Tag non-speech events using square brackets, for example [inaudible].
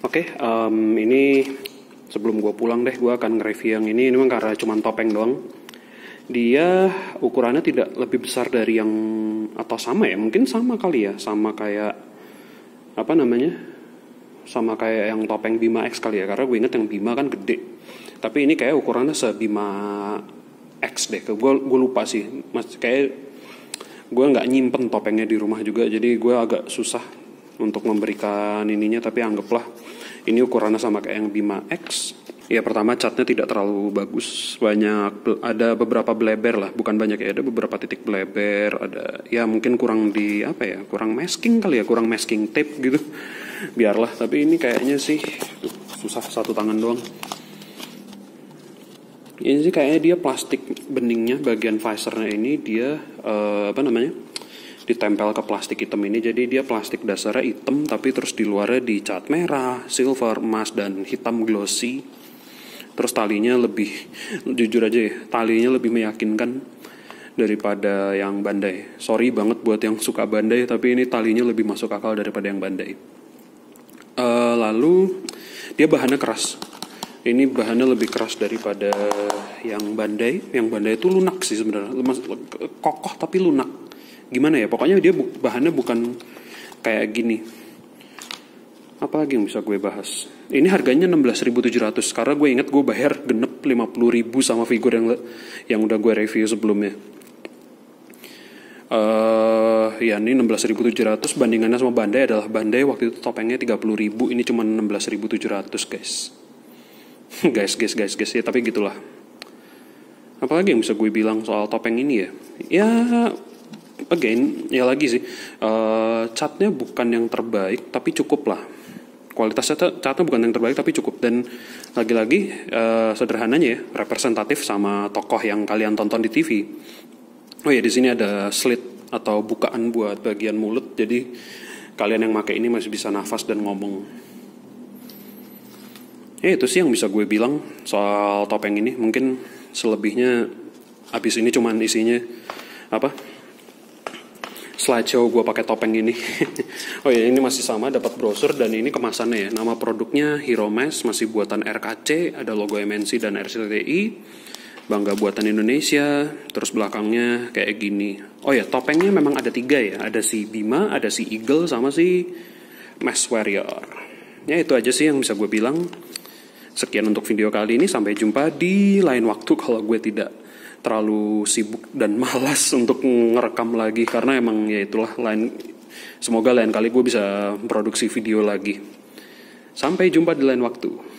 Oke, um, ini sebelum gue pulang deh, gue akan nge-review yang ini. Ini memang karena cuma topeng doang. Dia ukurannya tidak lebih besar dari yang atau sama ya, mungkin sama kali ya, sama kayak apa namanya, sama kayak yang topeng Bima X kali ya. Karena gue inget yang Bima kan gede, tapi ini kayak ukurannya sebima X deh. Gue gue lupa sih, mas kayak gue nggak nyimpen topengnya di rumah juga, jadi gue agak susah untuk memberikan ininya tapi anggaplah ini ukurannya sama kayak yang Bima X. Ya pertama catnya tidak terlalu bagus. Banyak ada beberapa bleber lah. Bukan banyak ya ada beberapa titik bleber ada ya mungkin kurang di apa ya kurang masking kali ya kurang masking tape gitu. Biarlah tapi ini kayaknya sih susah satu tangan doang. Ini sih kayaknya dia plastik beningnya bagian visornya ini dia uh, apa namanya ditempel ke plastik hitam ini jadi dia plastik dasarnya hitam tapi terus di luarnya dicat merah, silver, emas dan hitam glossy. Terus talinya lebih jujur aja ya, talinya lebih meyakinkan daripada yang bandai. Sorry banget buat yang suka bandai tapi ini talinya lebih masuk akal daripada yang bandai. Uh, lalu dia bahannya keras. Ini bahannya lebih keras daripada yang bandai. Yang bandai itu lunak sih sebenarnya, kokoh tapi lunak gimana ya pokoknya dia bu bahannya bukan kayak gini. Apa lagi yang bisa gue bahas? Ini harganya 16.700 karena gue inget gue bayar genep 50.000 sama figur yang yang udah gue review sebelumnya. Uh, ya ini 16.700 bandingannya sama Bandai adalah Bandai waktu itu topengnya 30.000 ini cuma 16.700 guys. [laughs] Guys guys guys guys ya tapi gitulah. Apalagi yang bisa gue bilang soal topeng ini ya? Ya again ya lagi sih uh, catnya bukan yang terbaik tapi cukup lah. Kualitas catnya, bukan yang terbaik tapi cukup. Dan lagi-lagi uh, sederhananya ya representatif sama tokoh yang kalian tonton di TV oh ya di sini ada slit atau bukaan buat bagian mulut jadi kalian yang pakai ini masih bisa nafas dan ngomong. Ya itu sih yang bisa gue bilang soal topeng ini. Mungkin selebihnya habis ini cuman isinya apa slideshow gue pakai topeng ini. [laughs] oh ya ini masih sama dapat brosur dan ini kemasannya ya. Nama produknya Hiromes masih buatan RKC, ada logo MNC dan RCTI. Bangga buatan Indonesia. Terus belakangnya kayak gini. Oh ya topengnya memang ada tiga ya. Ada si Bima, ada si Eagle sama si Mass Warrior. Ya itu aja sih yang bisa gue bilang. Sekian untuk video kali ini. Sampai jumpa di lain waktu kalau gue tidak terlalu sibuk dan [laughs] malas untuk ngerekam lagi karena emang ya itulah lain semoga lain kali gue bisa produksi video lagi. Sampai jumpa di lain waktu